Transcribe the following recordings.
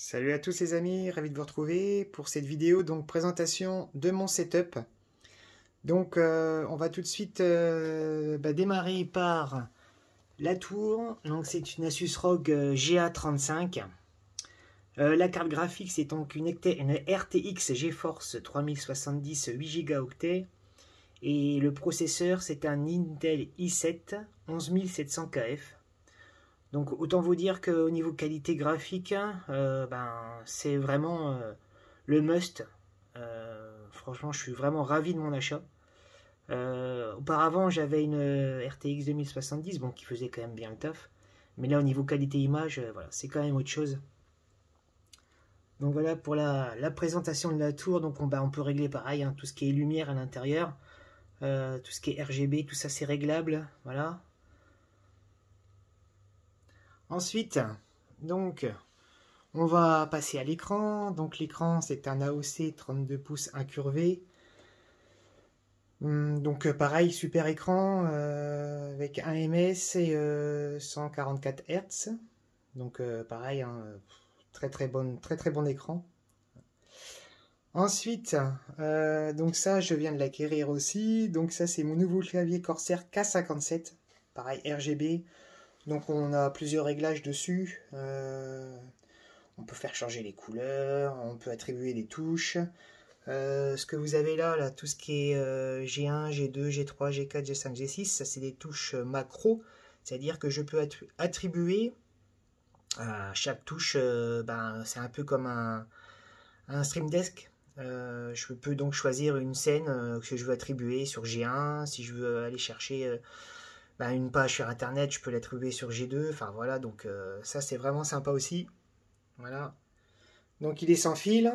Salut à tous les amis, ravi de vous retrouver pour cette vidéo, donc présentation de mon setup. Donc euh, on va tout de suite euh, bah, démarrer par la tour, donc c'est une Asus ROG euh, GA35. la carte graphique c'est donc une, RTX GeForce 3070 8 Go et le processeur c'est un Intel i7 11700KF. Donc autant vous dire qu'au niveau qualité graphique, euh, ben, c'est vraiment euh, le must. Euh, franchement, je suis vraiment ravi de mon achat. auparavant, j'avais une RTX 2070, bon, qui faisait quand même bien le taf. Mais là, au niveau qualité image, voilà, c'est quand même autre chose. Donc voilà pour la, présentation de la tour. Donc on, ben, on peut régler pareil, hein, tout ce qui est lumière à l'intérieur, tout ce qui est RGB, tout ça c'est réglable. Voilà. Ensuite, donc, on va passer à l'écran. Donc l'écran, c'est un AOC 32 pouces incurvé. Hum, donc euh, pareil, super écran euh, avec un ms et 144 euh, Hz. Donc pareil, hein, très très bon, très très bon écran. Ensuite, donc ça, je viens de l'acquérir aussi. Donc ça, c'est mon nouveau clavier Corsair K57. Pareil, RGB. Donc on a plusieurs réglages dessus. Euh, on peut faire changer les couleurs, on peut attribuer des touches. Euh, ce que vous avez là, là, tout ce qui est G1, G2, G3, G4, G5, G6, ça c'est des touches macro. C'est-à-dire que je peux attribuer à chaque touche, euh, ben, c'est un peu comme un Stream Desk. je peux donc choisir une scène que je veux attribuer sur G1, si je veux aller chercher bah, une page sur internet, je peux l'attribuer sur G2. Enfin voilà, donc euh, ça c'est vraiment sympa aussi. Voilà. Donc il est sans fil.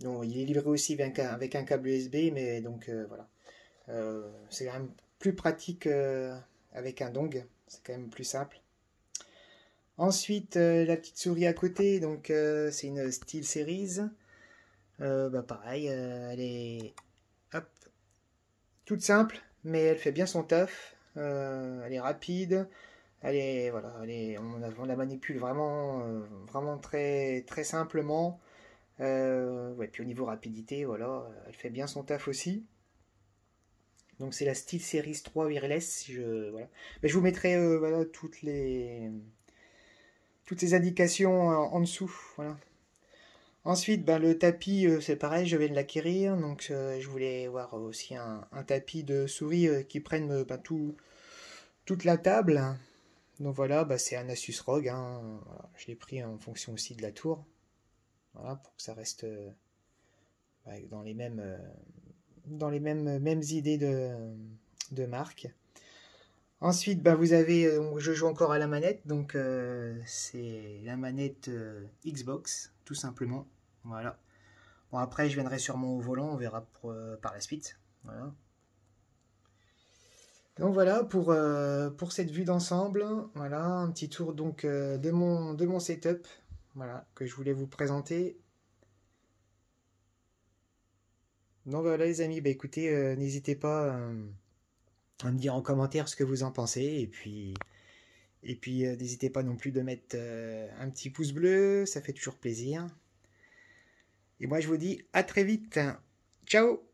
Donc, il est livré aussi avec un, câble USB, mais donc euh, voilà. Euh, c'est quand même plus pratique avec un dong. C'est quand même plus simple. Ensuite, la petite souris à côté, donc c'est une SteelSeries. bah pareil, elle est hop, toute simple mais elle fait bien son taf. Euh, elle est rapide. Elle est, voilà, elle on, la manipule vraiment, euh, vraiment très, très simplement. Euh, ouais, puis au niveau rapidité, voilà, elle fait bien son taf aussi. Donc c'est la Steel Series 3 wireless. Je, voilà. Mais je vous mettrai voilà, toutes les toutes les indications en dessous. Voilà. Ensuite, ben, le tapis, euh, c'est pareil, je vais l'acquérir. Donc, euh, je voulais voir aussi un, tapis de souris euh, qui prenne ben, tout, toute la table. Donc voilà, ben, c'est un Asus ROG. Hein. je l'ai pris en fonction aussi de la tour. Voilà, pour que ça reste dans les mêmes, dans les mêmes, mêmes idées de, de marque. Ensuite, vous avez, je joue encore à la manette, donc c'est la manette Xbox, tout simplement. Voilà. Bon, après, je viendrai sur mon volant, on verra euh, par la suite. Voilà. Donc voilà pour, euh, pour cette vue d'ensemble. Voilà, un petit tour donc euh, de, mon, de mon setup. Voilà, que je voulais vous présenter. Donc voilà les amis, bah écoutez, n'hésitez pas à me dire en commentaire ce que vous en pensez. Et puis, et puis n'hésitez pas non plus de mettre un petit pouce bleu, ça fait toujours plaisir. Et moi, je vous dis à très vite. Ciao